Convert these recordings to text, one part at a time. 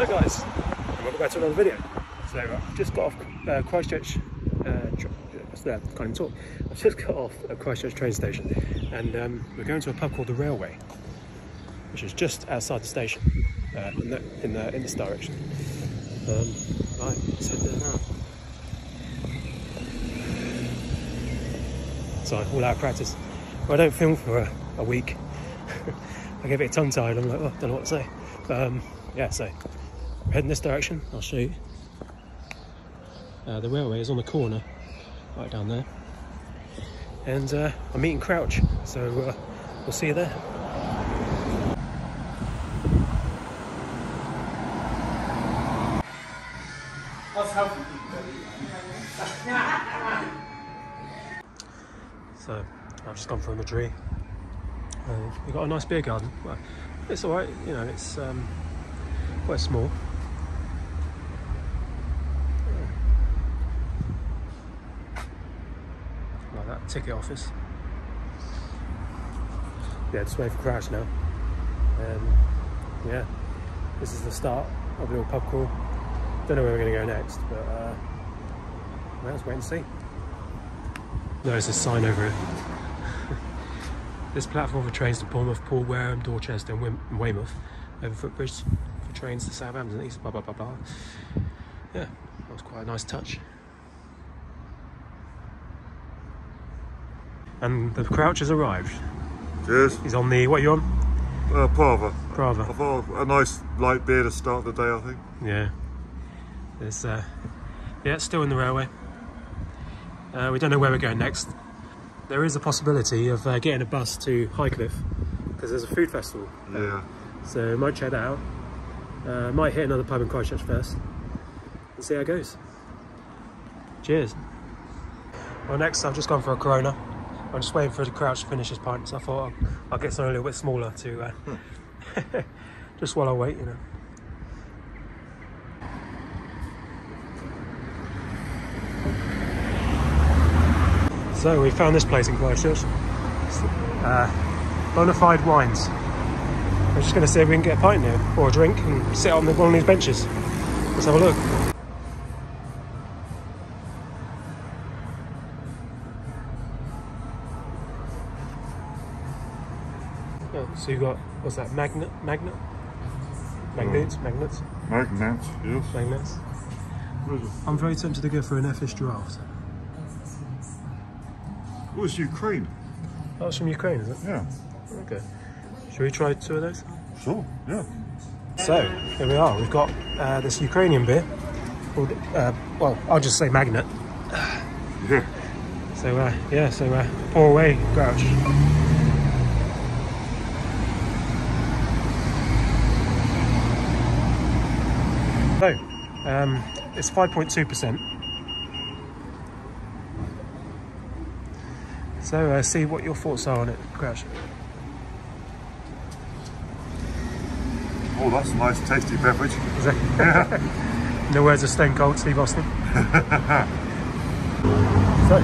Hello guys, and welcome back to another video. So I've just got off uh, Christchurch, uh, can't even talk. I've just got off Christchurch train station and um, we're going to a pub called The Railway, which is just outside the station, uh, in, the, in, the, in this direction. Um, right, let's head there now. So all out of practice. Well, I don't film for a, a week. I get a bit tongue tied, I'm like, oh, don't know what to say. Um, yeah, so heading this direction, I'll show you. Uh, the railway is on the corner, right down there. And uh, I'm meeting Crouch, so uh, we'll see you there. So I've just gone for a Madrid. Uh, we've got a nice beer garden. Well, it's all right, you know, it's um, quite small. Like that ticket office. Yeah, just waiting for crash now. Um, yeah, this is the start of the little pub crawl. Don't know where we're going to go next, but uh, well, let's wait and see. There's a sign over it. this platform for trains to Bournemouth, Poole, Wareham, Dorchester, and Wim- Weymouth. Over footbridge for trains to Southampton, East, blah blah blah blah. Yeah, that was quite a nice touch. And the crouch has arrived. Cheers. He's on the what are you on? Uh, Prava. I Brava. thought a nice light beer to start the day, I think. Yeah. There's uh yeah, it's still in the railway. Uh, we don't know where we're going next. There is a possibility of uh, getting a bus to Highcliffe because there's a food festival. Yeah. So might check that out. Uh, might hit another pub in Christchurch first and see how it goes. Cheers. Well, next I've just gone for a Corona. I'm just waiting for the crouch to finish his pint, so I thought I'll, I'll get something a little bit smaller to uh, just while I wait, you know. So we found this place in Christchurch. Uh, Bonafide Wines. I'm just going to see if we can get a pint here or a drink and sit on the, one of these benches. Let's have a look. So you've got, what's that, magnet? Magnet? Magnets? Magnets? Magnet, yes. Magnets? Where is it? I'm very tempted to go for an Effish draft. Oh, it's Ukraine. Oh, it's from Ukraine, is it? Yeah. Okay. Should we try two of those? Sure, yeah. So, here we are. We've got uh, this Ukrainian beer called, uh, well, I'll just say Magnet. Yeah. So, uh, yeah, so uh, pour away, Crouch. So, um, it's 5.2%. So, uh, see what your thoughts are on it, Crouch. Oh, that's a nice, tasty beverage. That- In the words of Stone Cold Steve Austin. so,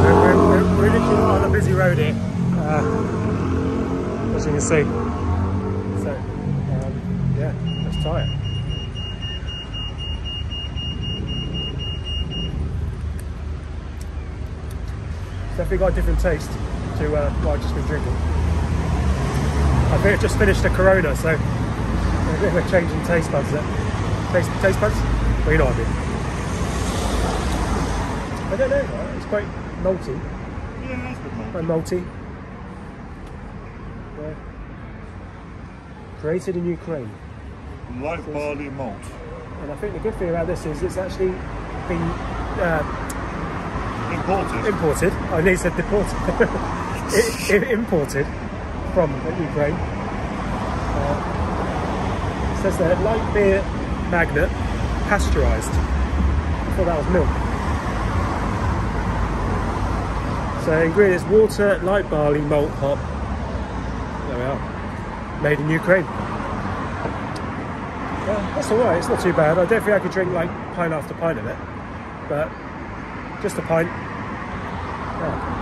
we're, we're, we're, we're literally on a busy road here, uh, as you can see. Yeah, let's try it. It's definitely got a different taste to uh, what I've just been drinking. I think I've just finished a Corona, so a bit of a change in taste buds there. Taste, taste buds? Well, you know what I mean. I don't know. It's quite malty, Yeah, that's good, man. quite malty. Yeah. Created in Ukraine. Light barley malt. And I think the good thing about this is it's actually been uh, Imported. imported. I nearly said deported. I- I- imported from Ukraine. Uh, it says there, light beer magnet, pasteurised. I thought that was milk. So ingredients, water, light barley, malt, hop. There we are. Made in Ukraine. Yeah, that's alright, it's not too bad. I don't think I could drink like pint after pint of it. But just a pint. Yeah.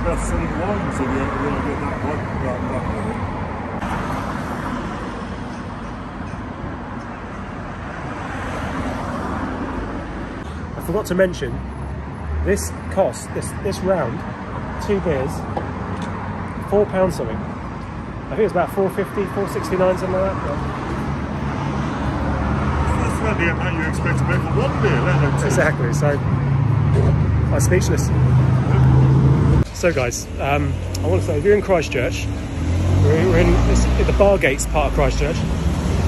about selling wine, so we don't really get that one. That, that one. I forgot to mention, this cost, this, this round, two beers, four pounds something. I think it's about 450, 469, something like that. That's about the amount you expect to pay for one beer, let alone two. exactly, so I'm speechless. So guys, um, I want to say, if you're in Christchurch, we're, we're in, in the Bargates part of Christchurch,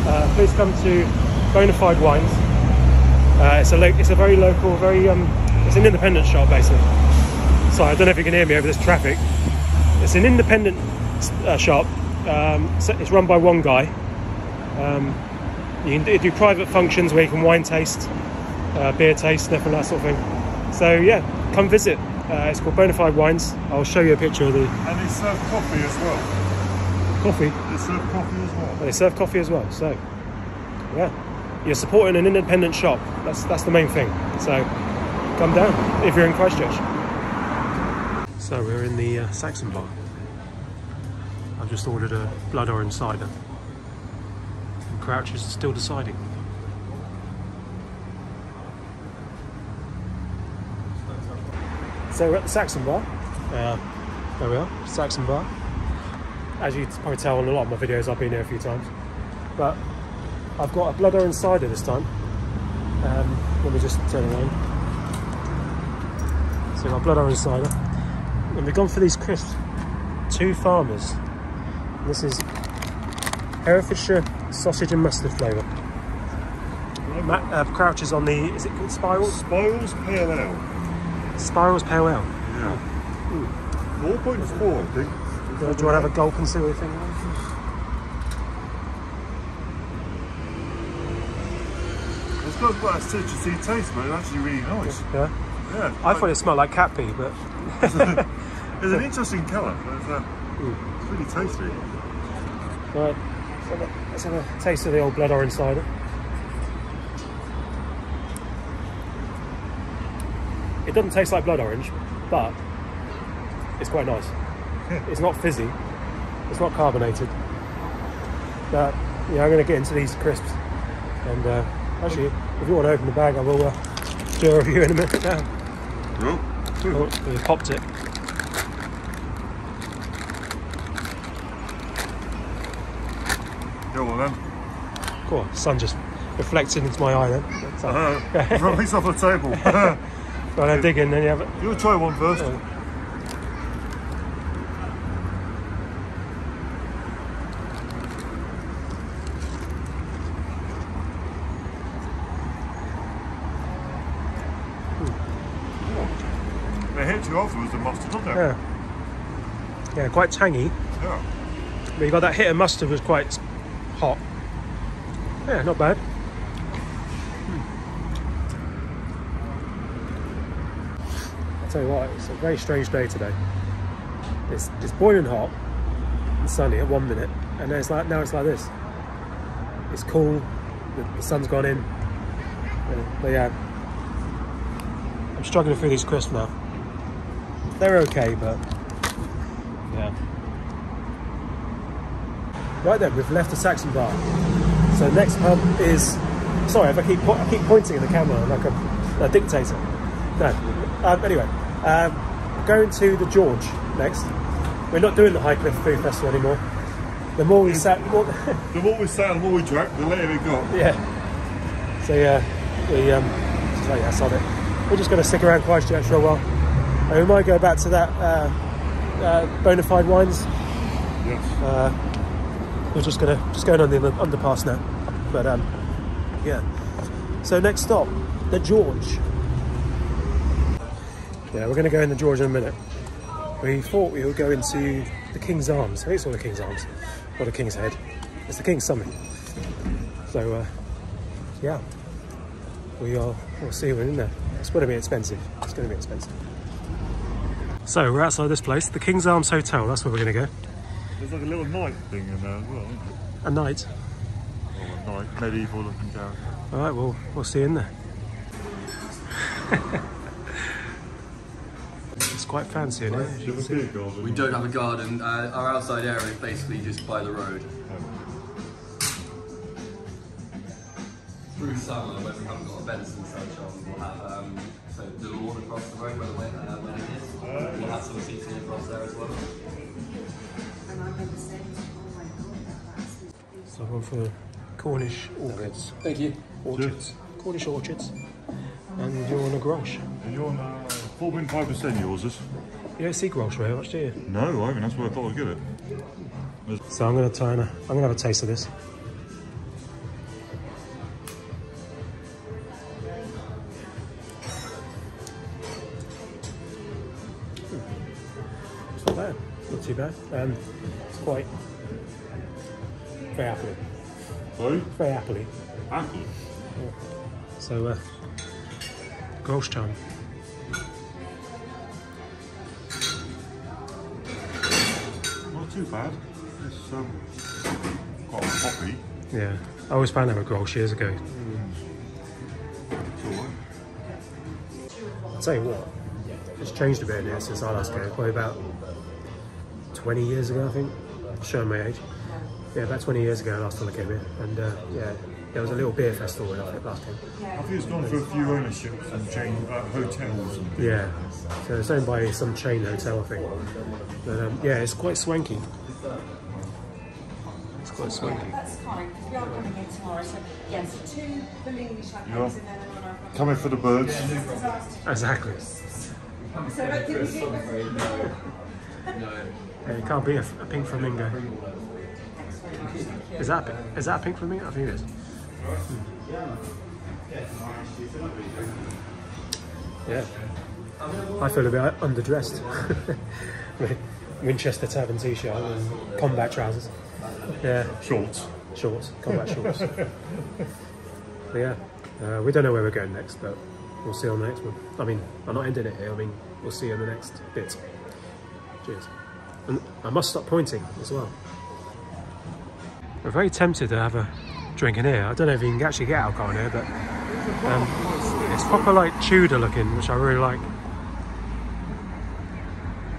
uh, please come to Bonafide Wines. Uh, it's a it's a very local, very um, it's an independent shop basically. Sorry, I don't know if you can hear me over this traffic. It's an independent uh, shop. Um, it's run by one guy. Um, you can do- private functions where you can wine taste, uh, beer taste, stuff and that sort of thing. So yeah, come visit. Uh, it's called Bonafide Wines. I'll show you a picture of the And they serve coffee as well. coffee. They serve coffee as well. They serve coffee as well. So yeah, you're supporting an independent shop. That's that's the main thing. So come down if you're in Christchurch. So we're in the uh, Saxon bar. I've just ordered a blood orange cider. And Crouch is still deciding. So we're at the Saxon bar. Uh, there we are, Saxon bar. As you probably tell on a lot of my videos, I've been here a few times. But I've got a blood orange cider this time. Um, let me just turn around. So I've got blood orange cider. And we've gone for these crisps. Two farmers. This is Herefordshire sausage and mustard flavour. Matt uh, Crouch is on the, is it called Spirals? Spirals Pale Ale. Spirals Pale Ale. Yeah. 4.4, I think. Do you want to have a gulp and see what you think? It's got quite a citrusy taste, but it's actually really nice. Yeah. Yeah. I thought it smelled like cat pee, but It's an interesting colour. It's, uh, it's really tasty. right. So let- let's have a taste of the old blood orange cider. It doesn't taste like blood orange, but it's quite nice. It's not fizzy, it's not carbonated. But yeah, I'm going to get into these crisps. And uh, actually, if you want to open the bag, I will uh, do a review in a minute now. Well, Oh, we popped it. go on then. Cool. Sun just reflected into my eye then. So, Uh, off the table. when I dig in, then you have it. You'll try one first. Oh. They hit you afterwards, the mustard? Yeah. Yeah, quite tangy. Yeah. But you got that hit of mustard was quite hot. Yeah, not bad. Hmm. I'll tell you what, it's a very strange day today. It's, it's boiling hot and sunny at one minute, and then it's like now it's like this. It's cool. The, the sun's gone in. But yeah, I'm struggling through these crisps now. They're okay, but yeah. Right then, we've left the Saxon Bar. So next pub is. Sorry if I keep po- I keep pointing at the camera like a, a dictator. No. Um, anyway, um, going to the George next. We're not doing the Highcliffe Food Festival anymore. The more we sat, more, The more we sat and the more we drank, the later it got. yeah. So yeah, we um, so yeah, sod it. We're just going to stick around Christchurch for a while, and we might go back to that uh, uh, Bonafide Wines. Yes. Uh, we're just gonna just going on the underpass now, but um, yeah. So next stop, the George. Yeah, we're gonna go in the George in a minute. We thought we would go into the King's Arms. I think it's all the King's Arms, or the King's Head. It's the King's Summit. So uh, yeah, we are. We'll see when in there. It's going to be expensive. It's going to be expensive. So we're outside this place, the King's Arms Hotel. That's where we're going to go. There's like a little knight thing in there as well, isn't it? A night. Or a knight, medieval looking character. All right, well, we'll see you in there. It's quite fancy in here. as you Do can you see. have a beer garden? We don't have a garden. Uh, our outside area is basically just by the road. Through summer, when we haven't got events and such on, we'll have um, so the lawn across the road where the We'll have some seating across there as well. So I've gone for Cornish Orchards. Thank you. Orchids. Cornish Orchards. And you're on a Grolsch. And you're on uh, 4.5% yours is? You don't see Grolsch very much, do you? No, I haven't. That's why I thought I'd get it. So I'm going to try and I'm going to have a taste of this. Not too bad. Um, it's quite very appley, Sorry? very appley. Apple. So, uh, Grolsch time. Not too bad. It's um, quite a poppy. Yeah, I always found out with Grolsch years ago. Alright. I'll tell you what, it's changed a bit here since I last came. Probably about 20 years ago, I think. Showing my age. Yeah, about 20 years ago, last time I came here. And uh, yeah, there was a little beer festival when I last came. I think it's gone for a few ownerships and chain uh, hotels and. Yeah, so it's owned by some chain hotel, I think. But um, yeah, it's quite swanky. It's quite swanky. That's fine, because we are coming in tomorrow, so yes, two Bellini champagnes Yeah. and then another. Coming for the birds. Exactly. So did we get Yeah, you can't be a, a pink flamingo. Is that a, is that a pink flamingo? I think it is. Yeah. I feel a bit underdressed. Winchester Tavern t-shirt and combat trousers. Yeah, Shorts. shorts, combat shorts. But yeah, uh, we don't know where we're going next, but we'll see on the next one. I mean, I'm not ending it here. I mean, we'll see you on the next bit. Cheers. And I must stop pointing as well. We're very tempted to have a drink in here. I don't know if you can actually get alcohol in here, but um, it's proper like Tudor looking, which I really like.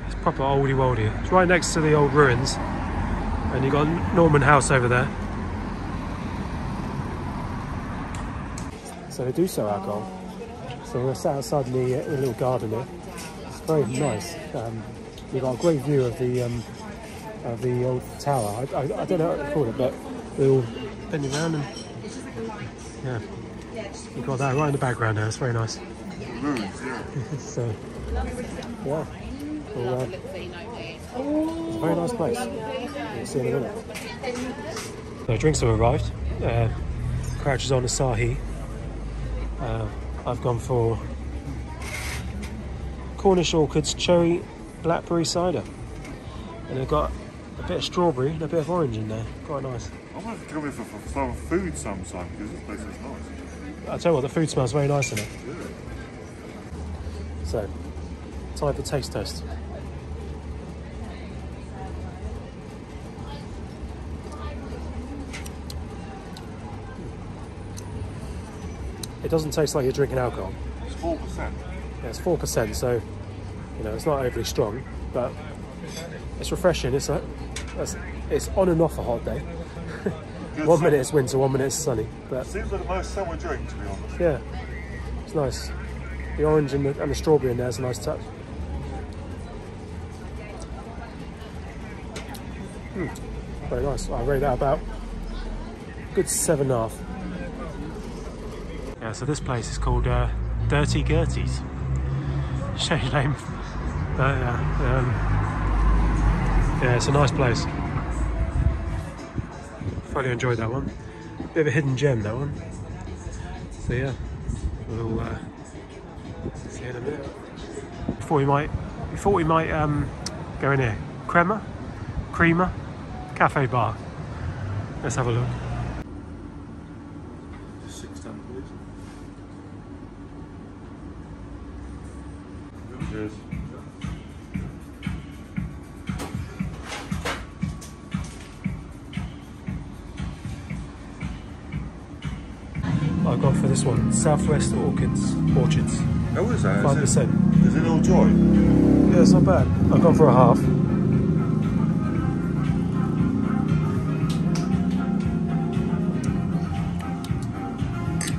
It's proper oldie woldy. It's right next to the old ruins, and you've got Norman House over there. So they do sell alcohol. So we're sat outside in the, uh, the little garden here. It's very nice. Um, you've got a great view of the um, of the old tower. I, I, I don't know what to call it, but we're all bending around and yeah, you've got that right in the background there. It's very nice. So yeah, well, uh, it's a very nice place. We'll see you in a minute. So drinks have arrived. Uh, on Asahi. Uh, I've gone for Cornish Orchards Cherry Blackberry Cider. And they've got a bit of strawberry and a bit of orange in there. Quite nice. I'm going to come in for, for some food sometime because this place is nice. I tell you what, the food smells very nice in it. So, time for taste test. It doesn't taste like you're drinking alcohol. It's 4%. Yeah, it's four percent, so you know it's not overly strong, but it's refreshing. It's a, it's, it's on and off a hot day. One minute it's winter, one minute it's sunny, but Seems like a nice summer drink, to be honest. yeah, it's nice. The orange and the, and the strawberry in there is a nice touch. Mm, very nice. I rate that about good seven and a half. Yeah, so this place is called uh, Dirty Gertie's. Strange name, but yeah, um, yeah, it's a nice place. Thoroughly enjoyed that one. Bit of a hidden gem that one. So yeah, we'll uh, see you in a minute. Before we might, thought we might um, go in here. Crema, Crema, cafe bar. Let's have a look. Southwest Orchids Orchards. How is that? Five percent. is it all joy? Yeah, it's not bad. I've gone for a half.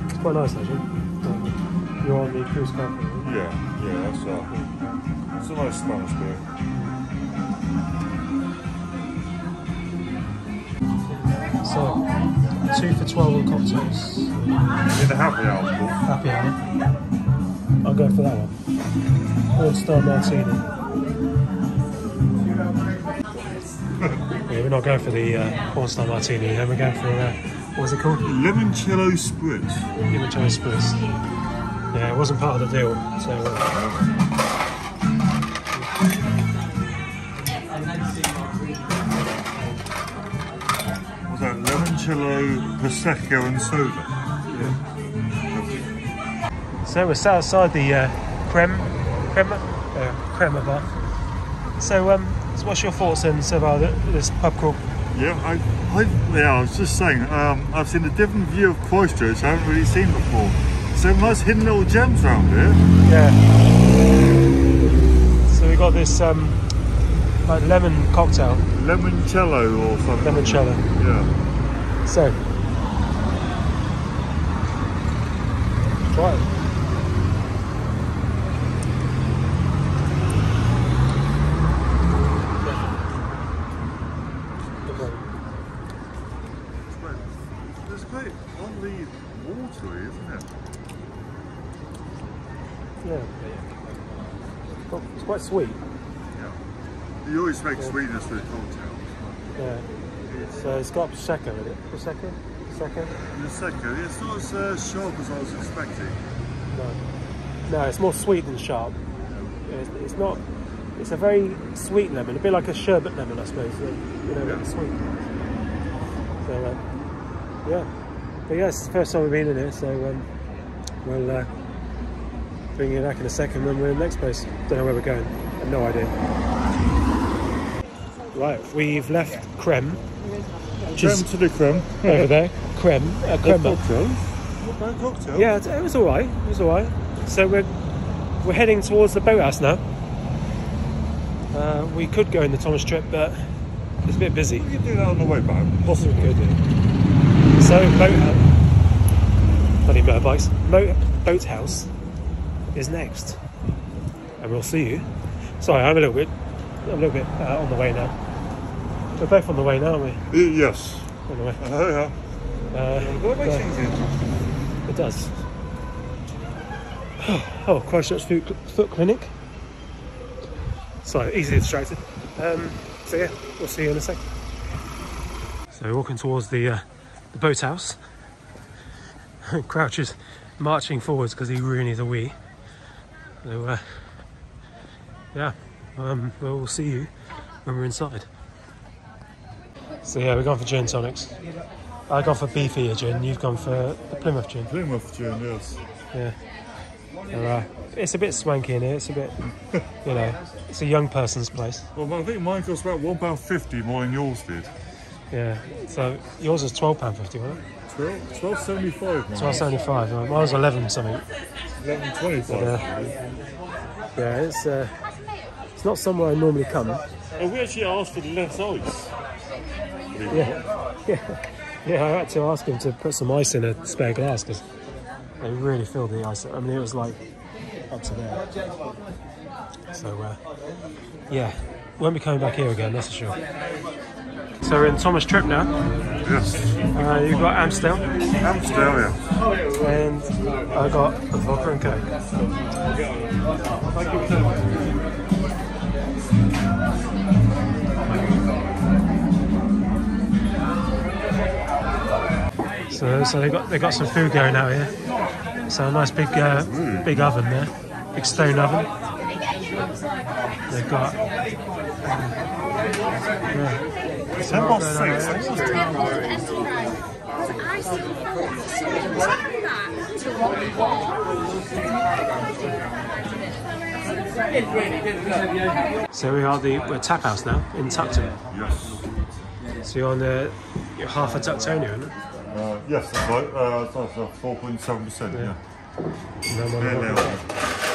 It's quite nice actually. Um, You're on the Cruzcampo. Yeah, yeah, that's uh, it's a nice Spanish beer. So, two for 12 on cocktails. In the happy hour, Paul. Happy hour. I'll go for that one. Porn Star Martini. yeah, we're not going for the uh, Porn Star Martini, then we're going for, uh, what was it called? Limoncello Spritz. Limoncello Spritz. Yeah, it wasn't part of the deal, so. Uh, that limoncello, prosecco, and soda? So we're sat outside the uh, creme, creme, uh, crema bar. So, um, so what's your thoughts then, so about this pub crawl? Yeah, I, I, yeah, I was just saying, um, I've seen a different view of Christchurch I haven't really seen before. So nice hidden little gems around here. Yeah. So we got this um, like lemon cocktail, Limoncello or something. limoncello. Yeah. So, try it. It's quite, it's quite oddly watery, isn't it? Yeah. Well, It's quite sweet. Yeah. You always make sweetness with cocktails. Yeah. So it's got prosecco in it. Prosecco. Prosecco. Prosecco, it's not as uh, sharp as I was expecting. No. No, it's more sweet than sharp. It's, it's not. It's a very sweet lemon, a bit like a sherbet lemon, I suppose. You know, Yeah. sweet. So, uh, yeah. But yeah, it's the first time we've been in here, so um, we'll uh, bring you back in a second when we're in the next place. Don't know where we're going. I've no idea. Right, we've left Creme, which Creme is to the creme. over there. Creme, uh, crema. cocktail. Not bad cocktail. Yeah, it, it was all right. It was all right. So we're we're heading towards the boathouse now. Uh, we could go in the Thomas Tripp, but it's a bit busy. We can do that on the way back. Possibly could do. So boathouse, bloody motorbikes. Mo- boathouse is next, and we'll see you. Sorry, I'm a little bit, I'm a little bit uh, on the way now. We're both on the way now, aren't we? Yes. On the way. Oh, yeah. Uh, What makes yeah. it It does. Oh, Christchurch Foot, foot Clinic. So easily distracted. Um, so yeah, we'll see you in a sec. So we're walking towards the uh, the boathouse. Crouch is marching forwards because he really needs a wee. So uh, yeah, um, well, we'll see you when we're inside. So yeah, we're going for gin tonics. I gone for Beefeater gin. You've gone for the Plymouth gin. Plymouth gin, yes. Yeah. Uh, it's a bit swanky in here. It's a bit, you know, it's a young person's place. Well, I think mine cost about £1.50 more than yours did. Yeah. So yours is twelve pound fifty, wasn't it? 12, 12.75 mine. Twelve seventy five. Mine was eleven something. 11.25. Yeah. Yeah. It's uh, it's not somewhere I normally come. Oh, we actually asked for less ice. Yeah. Yeah. Yeah. I had to ask him to put some ice in a spare glass because they really filled the ice. I mean, it was like up to there. So uh, yeah, won't be coming back here again. That's for sure. So we're in Thomas Tripp now. Yes. Uh, you've got Amstel, Amstel, yeah. and I got a vodka and coke. So, so they got they got some food going out here. So a nice big uh, big oven there, big stone oven. They've got. yeah. Ten past Going on six. here. So we are the we're tap house now in Tuckton. Yes. So you're on the you're half a Tuctonia, isn't it? Uh, yes, that's right. Uh, that's uh, 4.7%, yeah. And I'm on Yeah, the- yeah.